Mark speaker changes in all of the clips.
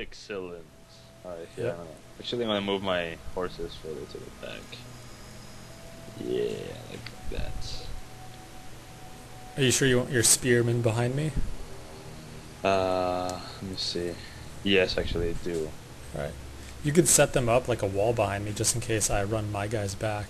Speaker 1: Excellent. Alright, yeah.
Speaker 2: Yep.
Speaker 1: Actually, I'm gonna move my horses further to the back. Yeah, like that.
Speaker 2: Are you sure you want your spearmen behind me?
Speaker 1: Uh, let me see. Yes, actually, I do.
Speaker 2: Right. You could set them up like a wall behind me just in case I run my guys back.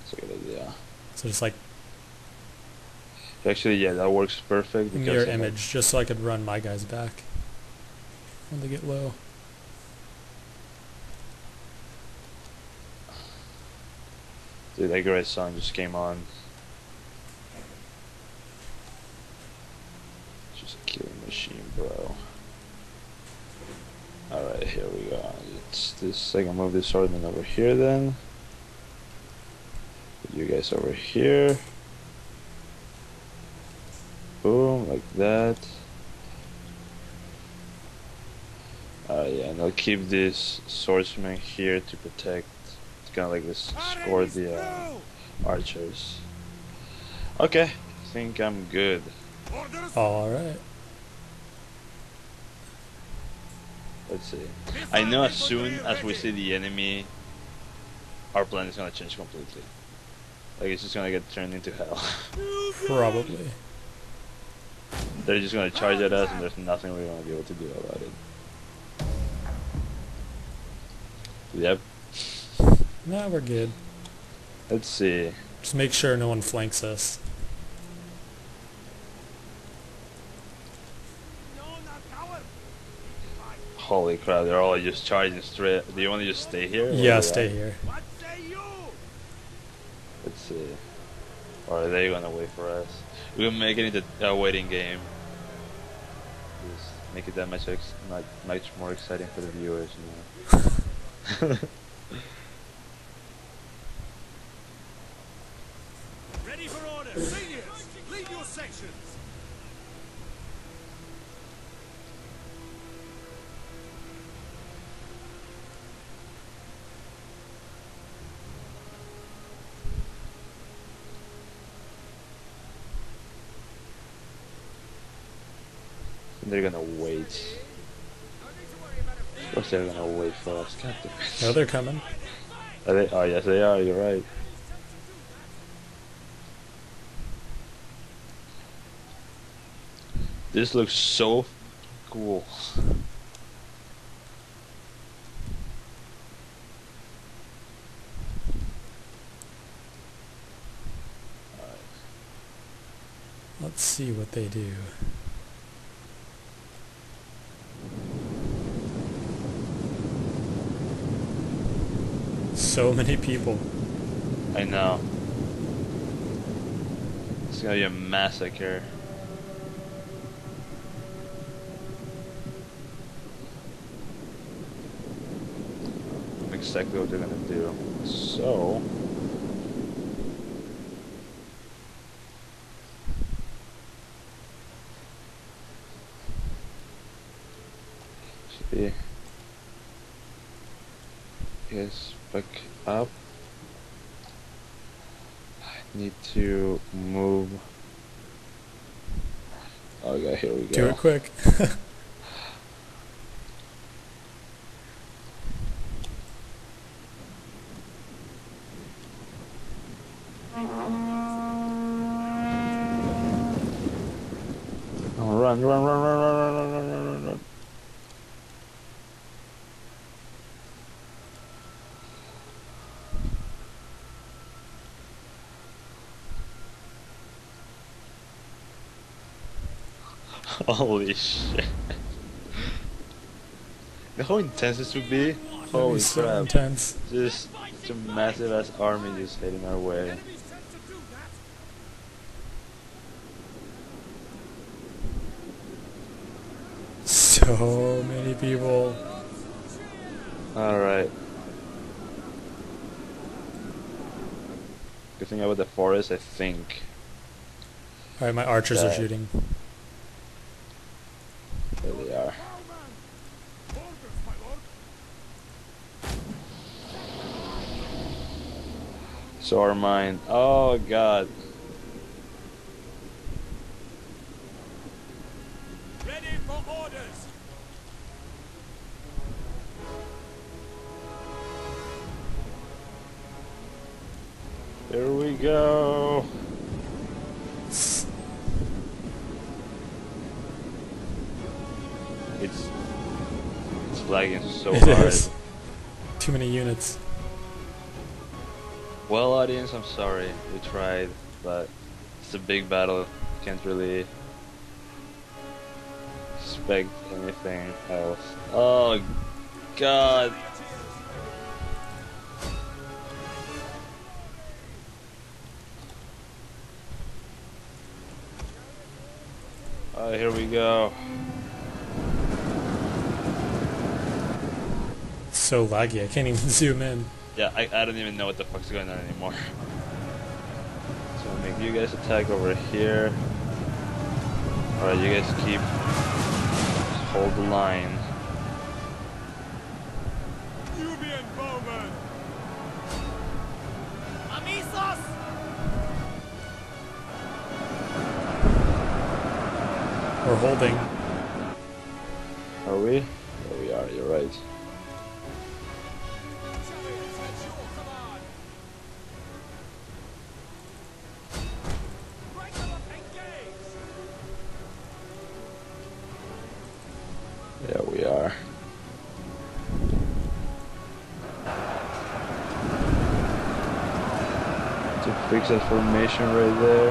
Speaker 1: That's a good idea.
Speaker 2: So just like
Speaker 1: Actually, yeah, that works perfect. because
Speaker 2: mirror image, just so I could run my guys back when they get low.
Speaker 1: Dude, that great song just came on. Just a killing machine, bro. Alright, here we go. It's this. Can move this swordman over here then. Put you guys over here. Boom, like that. Uh, yeah, and I'll keep this swordsman here to protect. It's kind of like this score the uh, archers. Okay, I think I'm good.
Speaker 2: All right.
Speaker 1: Let's see. I know as soon as we see the enemy, our plan is gonna change completely. Like it's just gonna get turned into hell.
Speaker 2: Probably.
Speaker 1: They're just gonna charge at us, and there's nothing we're gonna be able to do about it. Yep.
Speaker 2: Nah, we're good.
Speaker 1: Let's see.
Speaker 2: Just make sure no one flanks us.
Speaker 1: Holy crap! They're all just charging straight. Do you want to just stay here? or
Speaker 2: Yeah,
Speaker 1: what?
Speaker 2: stay here.
Speaker 1: Let's see. Or are they gonna wait for us? We'll make it into a waiting game. Just make it that much ex- much, much more exciting for the viewers, you know.
Speaker 3: Ready for order. Seniors, lead your sections.
Speaker 1: they're gonna wait. Of course they're gonna wait for us. God.
Speaker 2: No, they're coming.
Speaker 1: Are they? Oh yes, they are. You're right. This looks so cool.
Speaker 2: Let's see what they do. So many people.
Speaker 1: I know. It's gonna be a massacre. Exactly what they're gonna do. So. Should be. Yes, back up. I need to move. Oh, okay, here we go.
Speaker 2: Do it quick.
Speaker 1: Holy shit. The how intense this would be? Holy
Speaker 2: be so
Speaker 1: crap.
Speaker 2: intense.
Speaker 1: Just a massive ass army just heading our way.
Speaker 3: Enemies tend to do that.
Speaker 2: So many people.
Speaker 1: Alright. Good thing about the forest, I think.
Speaker 2: Alright, my archers are shooting.
Speaker 1: So are mine. Oh, God.
Speaker 3: Ready for orders.
Speaker 1: There we go. It's it's lagging so
Speaker 2: it
Speaker 1: hard.
Speaker 2: Is. Too many units.
Speaker 1: Well, audience, I'm sorry. We tried, but it's a big battle. Can't really expect anything else. Oh, God. Oh, here we go.
Speaker 2: So laggy, I can't even zoom in.
Speaker 1: Yeah, I, I don't even know what the fuck's going on anymore. So I'll make you guys attack over here. Alright, you guys keep just hold the line.
Speaker 3: Nubian bowman. Amisos.
Speaker 2: We're holding.
Speaker 1: To fix that formation right there.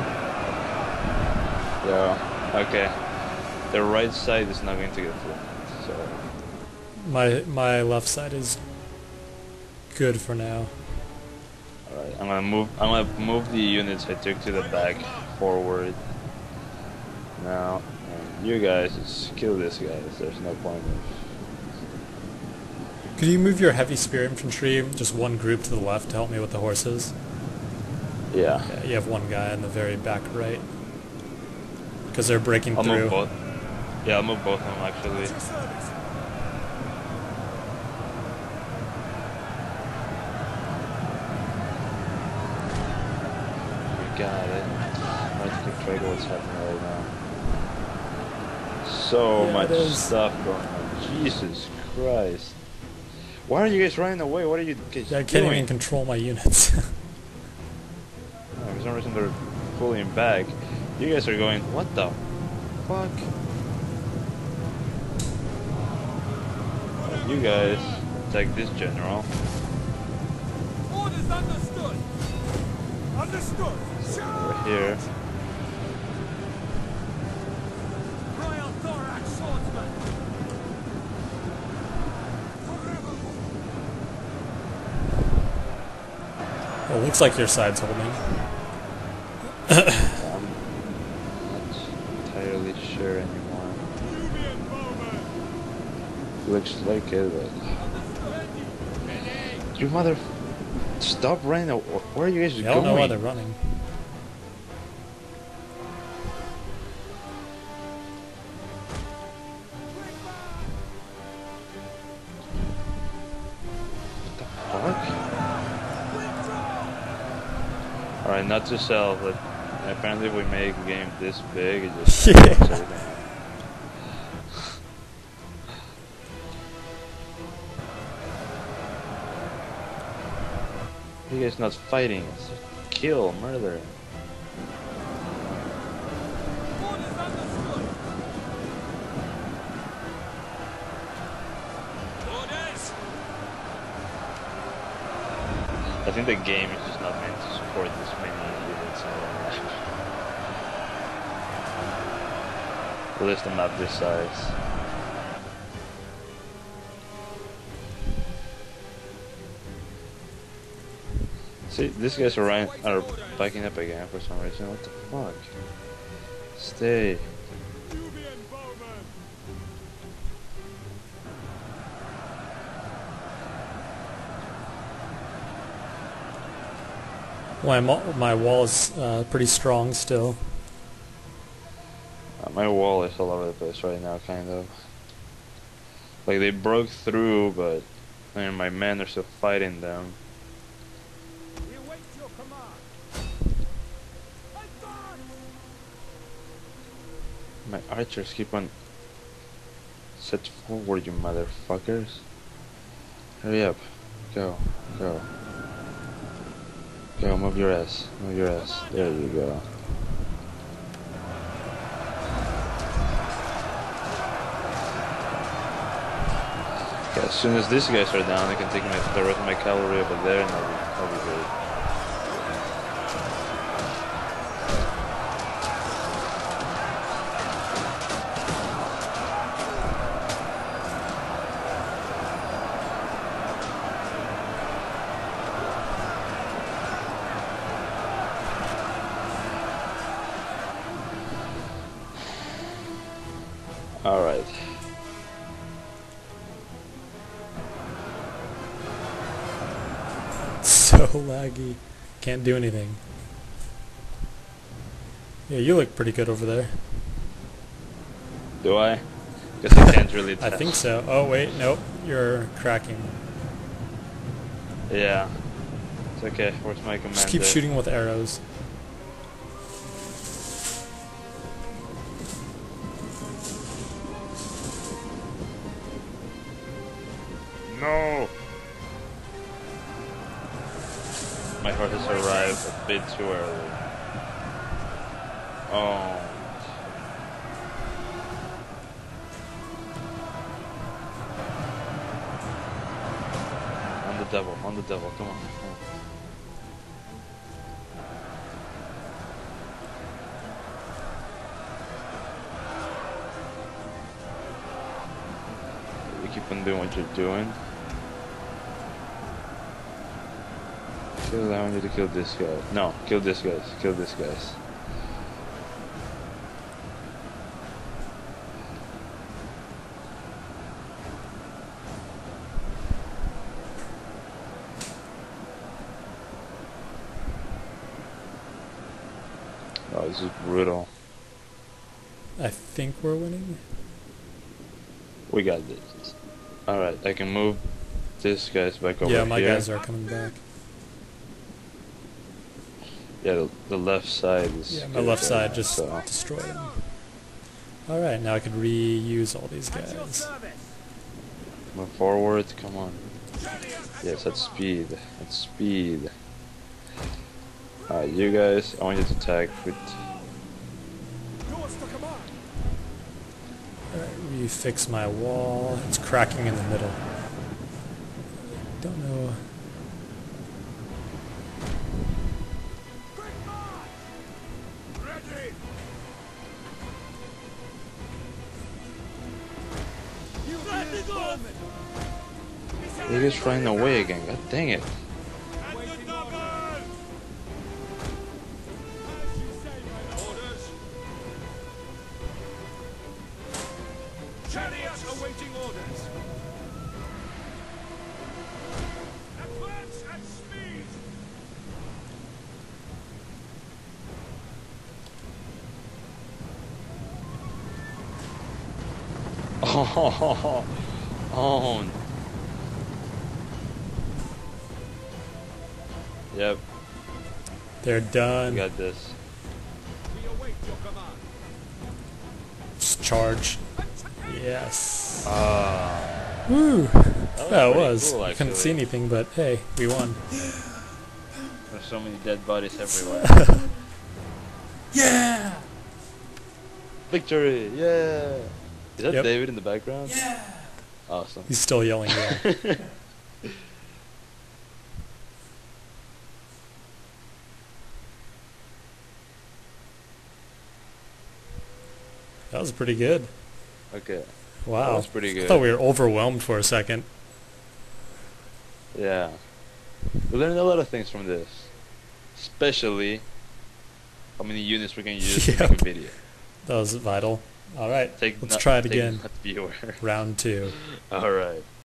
Speaker 1: Yeah, okay. The right side is not going to get flipped, so...
Speaker 2: My my left side is good for now.
Speaker 1: Alright, I'm gonna move I'm gonna move the units I took to the back forward. Now you guys just kill this guys, there's no point of
Speaker 2: Could you move your heavy spear infantry just one group to the left to help me with the horses?
Speaker 1: Yeah.
Speaker 2: Yeah, you have one guy in the very back right. Because they're breaking
Speaker 1: I'll
Speaker 2: through.
Speaker 1: move both. Yeah, I'll move both of them actually.
Speaker 3: At your service.
Speaker 1: We got it. I'm trying to keep track of what's happening right now. So
Speaker 2: Yeah,
Speaker 1: much stuff going on. Jesus Christ. Why are you guys running away? What are you guys
Speaker 2: I can't
Speaker 1: doing?
Speaker 2: even control my units.
Speaker 1: For some reason they're pulling back. You guys are going, what the fuck? You guys attack this general.
Speaker 3: Orders understood. Understood.
Speaker 1: Over here.
Speaker 3: Royal Thorax swordsman.
Speaker 2: well, looks like your side's holding.
Speaker 1: I'm not entirely sure anymore.
Speaker 3: Nubian.
Speaker 1: Looks like it, but... You mother... Stop running! Where are you guys going?
Speaker 2: I
Speaker 1: going?
Speaker 2: don't know why they're running.
Speaker 1: What the Fuck. Alright, not to sell, but apparently if we make a game this big, it just
Speaker 2: Yeah.
Speaker 1: fucks everything up. You guys not fighting, it's kill, murder.
Speaker 3: Orders understood. Orders.
Speaker 1: I think the game is just not meant to support this many At least a map this size. See, these guys are are backing up again for some reason. What the fuck? Stay.
Speaker 2: My my wall is uh, pretty strong still.
Speaker 1: Uh, my wall is all over the place right now, kind of. Like they broke through, but my men are still fighting them. My archers keep on set forward, you motherfuckers. Hurry up. Go. Go. Go, move your ass. Move your ass. There you go. Okay, as soon as these guys are down, I can take my, the rest of my cavalry over there and I'll be, I'll be
Speaker 2: So laggy. Can't do anything. Yeah, you look pretty good over there.
Speaker 1: Do I? Guess I can't really
Speaker 2: I think so. Oh wait, nope. You're cracking.
Speaker 1: Yeah. It's okay. Where's my?
Speaker 2: Just keep shooting with arrows.
Speaker 1: My horse has arrived a bit too early. Oh. On the devil, on the devil, come on. Come on. You keep on doing what you're doing. Kill, I want you to kill this guy. No, kill this guy. Kill this guy. Oh, this is brutal.
Speaker 2: I think we're winning.
Speaker 1: We got this. Alright, I can move this guy's back over here.
Speaker 2: yeah, my
Speaker 1: here.
Speaker 2: guys are coming back.
Speaker 1: Yeah, the, the left side is.
Speaker 2: Yeah, my left side just
Speaker 1: so-
Speaker 2: destroyed them. Alright, now I can reuse all these guys.
Speaker 3: service.
Speaker 1: Move forward, come on. Yes, at speed. At speed. Alright, you guys, I want you to attack with.
Speaker 3: Yours to command.
Speaker 2: Alright, refix my wall. It's cracking in the middle.
Speaker 1: Running away again, god dang it.
Speaker 3: And the double. Orders.
Speaker 2: They're
Speaker 1: we
Speaker 2: done.
Speaker 1: got this.
Speaker 3: We command.
Speaker 2: Just charge. Yes.
Speaker 1: Ah.
Speaker 2: Woo!
Speaker 1: that
Speaker 2: it was.
Speaker 1: cool,
Speaker 2: I couldn't see anything, but hey, we won.
Speaker 1: There's so many dead bodies everywhere.
Speaker 2: Yeah!
Speaker 1: Victory! Yeah! Is that
Speaker 2: Yep.
Speaker 1: David in the background? Yeah! Awesome.
Speaker 2: He's still yelling, yeah. that was pretty good.
Speaker 1: Okay.
Speaker 2: Wow.
Speaker 1: That was pretty good.
Speaker 2: I thought we were overwhelmed for a second.
Speaker 1: Yeah. We learned a lot of things from this. Especially how many units we can use to
Speaker 2: Yep.
Speaker 1: make a video.
Speaker 2: That was vital. Alright,
Speaker 1: Take
Speaker 2: let's
Speaker 1: not-
Speaker 2: try it again. Round two.
Speaker 1: Alright.